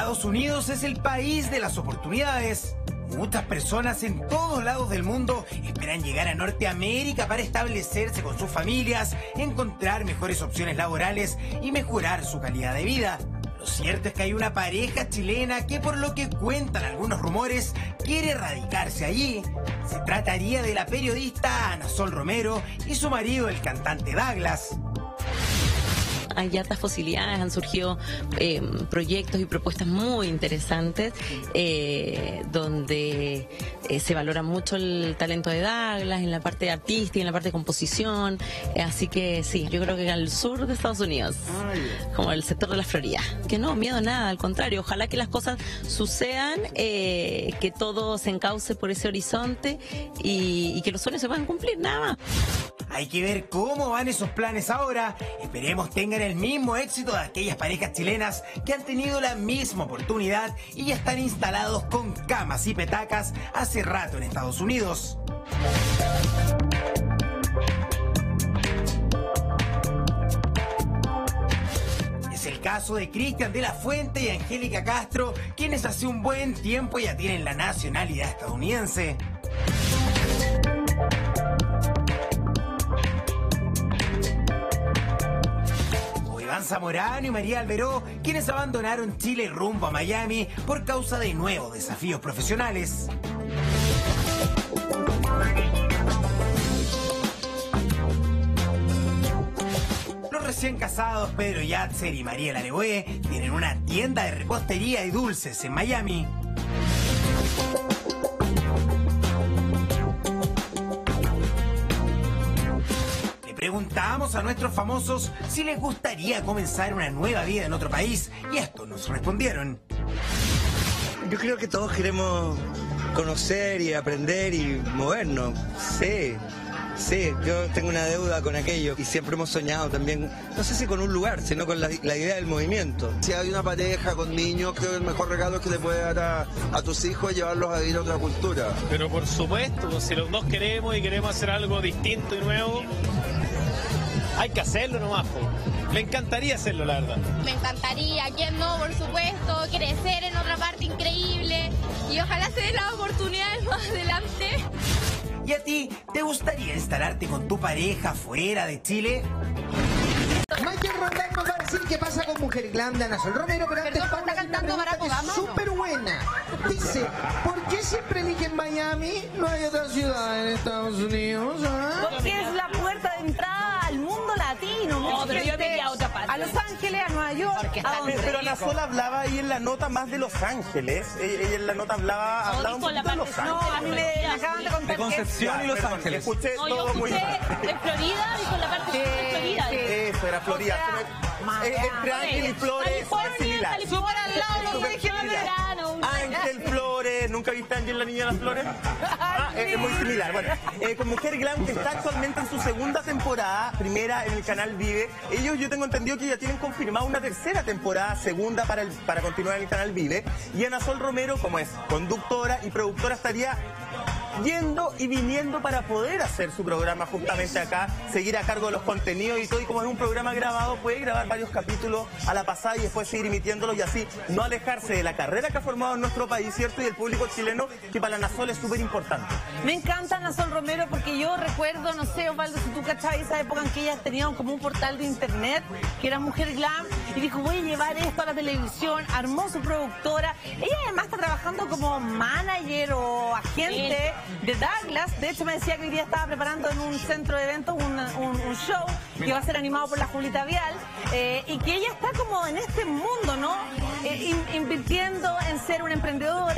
Estados Unidos es el país de las oportunidades. Muchas personas en todos lados del mundo esperan llegar a Norteamérica para establecerse con sus familias, encontrar mejores opciones laborales y mejorar su calidad de vida. Lo cierto es que hay una pareja chilena que por lo que cuentan algunos rumores quiere radicarse allí. Se trataría de la periodista Ana Sol Romero y su marido el cantante Douglas hay altas posibilidades, han surgido eh, proyectos y propuestas muy interesantes eh, donde eh, se valora mucho el talento de Douglas en la parte artística, en la parte de composición. así que sí, yo creo que al sur de Estados Unidos, como el sector de la Florida. Que no, miedo nada, al contrario, ojalá que las cosas sucedan, que todo se encauce por ese horizonte y, y que los sueños se puedan cumplir, nada más. Hay que ver cómo van esos planes ahora. Esperemos tengan el mismo éxito de aquellas parejas chilenas que han tenido la misma oportunidad y ya están instalados con camas y petacas hace rato en Estados Unidos. Es el caso de Cristian de la Fuente y Angélica Castro, quienes hace un buen tiempo ya tienen la nacionalidad estadounidense. Zamorano y María Alberó, quienes abandonaron Chile rumbo a Miami por causa de nuevos desafíos profesionales. Los recién casados Pedro Yatzer y María Laregué tienen una tienda de repostería y dulces en Miami. Preguntamos a nuestros famosos si les gustaría comenzar una nueva vida en otro país y esto nos respondieron. Yo creo que todos queremos conocer y aprender y movernos. Sí, sí, yo tengo una deuda con aquello y siempre hemos soñado también, no sé si con un lugar, sino con la, idea del movimiento. Si hay una pareja con niños, creo que el mejor regalo que le puedes dar a, tus hijos es llevarlos a vivir a otra cultura. Pero por supuesto, si los dos queremos y queremos hacer algo distinto y nuevo, hay que hacerlo nomás, Me encantaría hacerlo, la verdad. Me encantaría, ¿quién no? Por supuesto, crecer en otra parte increíble y ojalá se dé la oportunidad más adelante. ¿Y a ti te gustaría instalarte con tu pareja fuera de Chile? Michael Roldán nos va a decir qué pasa con Mujer Glanda, Ana Sol Romero, pero antes Perdón, está cantando Barack Obama. súper buena. Dice, ¿por qué siempre eligen Miami? No hay otra ciudad en Estados Unidos, ¿ah? Porque es la puerta de entrada al mundo latino. No, pero yo diría a otra parte. A Los Ángeles, a Nueva York. ¿A pero Ana Sol hablaba ahí en la nota más de Los Ángeles. Ella en la nota hablaba, hablaba un poquito de Los Ángeles. No, a mí me acaban de contar De Concepción y Los Ángeles. Escuché no, todo muy mal. En Florida, dijo la parte de Florida. Eso, era Florida. Entre Ángel y Flores al lado, ¿nunca viste a Ángel la niña de las flores? Ah, es, muy similar. Bueno, eh, con Mujer Glam, que está actualmente en su segunda temporada, primera en el canal Vive, ellos yo tengo entendido que ya tienen confirmada una tercera temporada, segunda para, el, para continuar en el canal Vive. Y Ana Sol Romero, como es conductora y productora, estaría yendo y viniendo para poder hacer su programa justamente acá, seguir a cargo de los contenidos y todo. Y como es un programa grabado, puede grabar varios capítulos a la pasada y después seguir emitiéndolos y así no alejarse de la carrera que ha formado en nuestro país, ¿cierto? Y el público chileno, que para la Nazol es súper importante. Me encanta Nazol Romero porque yo recuerdo, no sé, Osvaldo, si tú cachabas esa época en que ella tenía como un portal de internet que era Mujer Glam y dijo, voy a llevar esto a la televisión, armó su productora. Ella además está trabajando como manager o agente de Douglas. De hecho, me decía que hoy día estaba preparando en un centro de eventos un, show que va a ser animado por la Julita Vial eh, y que ella está como en este mundo, ¿no? Eh, invirtiendo en ser una emprendedora,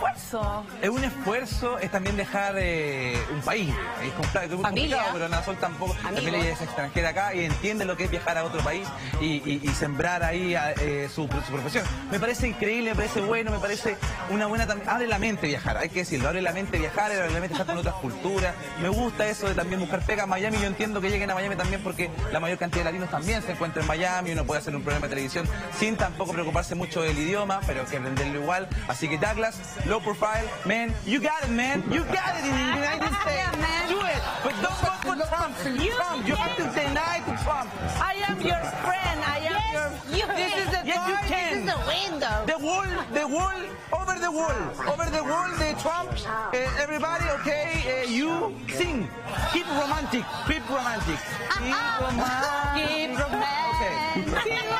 esfuerzo. Es un esfuerzo, es también dejar eh, un país. Es complicado, Familia. pero Nazol tampoco. También ella es extranjera acá y entiende lo que es viajar a otro país y, sembrar ahí eh, su, profesión. Me parece increíble, me parece bueno, me parece una buena. Abre la mente viajar, hay que decirlo. Abre la mente viajar, abre la mente estar con otras culturas. Me gusta eso de también buscar pega Miami. Yo entiendo que lleguen a Miami también porque la mayor cantidad de latinos también se encuentra en Miami. Uno puede hacer un programa de televisión sin tampoco preocuparse mucho del idioma, pero que aprenderlo igual. Así que Douglas, No profile. Man, you got it, man. You got it in the United States. Yeah, man. Do it. But don't vote for Trump. You, Trump. you have to deny the to Trump. I am your friend. I am yes, your... You this is the yes, door. you can. This is the window. The wall, the wall, over the wall. Over the wall, the Trump. Uh, everybody, okay? Uh, you sing. Keep romantic. Keep romantic. Ah, ah. Keep romantic. Keep romantic. Okay.